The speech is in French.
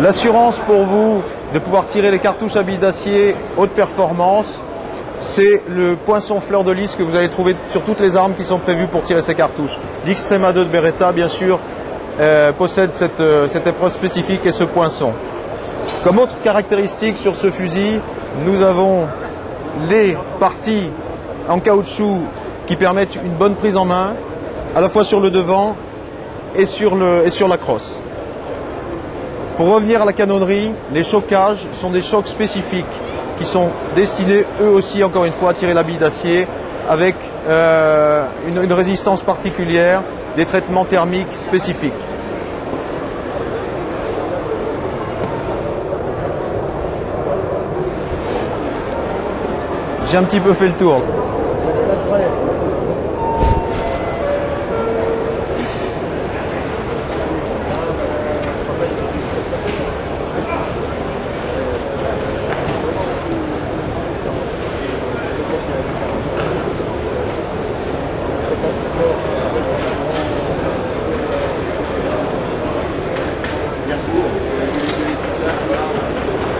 L'assurance pour vous de pouvoir tirer les cartouches à billes d'acier haute performance, c'est le poinçon fleur de lys que vous allez trouver sur toutes les armes qui sont prévues pour tirer ces cartouches. L'Xtrema 2 de Beretta, bien sûr, euh, possède cette, euh, cette épreuve spécifique et ce poinçon. Comme autre caractéristique sur ce fusil, nous avons les parties en caoutchouc qui permettent une bonne prise en main, à la fois sur le devant et sur la crosse. Pour revenir à la canonnerie, les chocages sont des chocs spécifiques qui sont destinés eux aussi encore une fois à tirer la bille d'acier avec euh, une, une résistance particulière, des traitements thermiques spécifiques. J'ai un petit peu fait le tour. sua.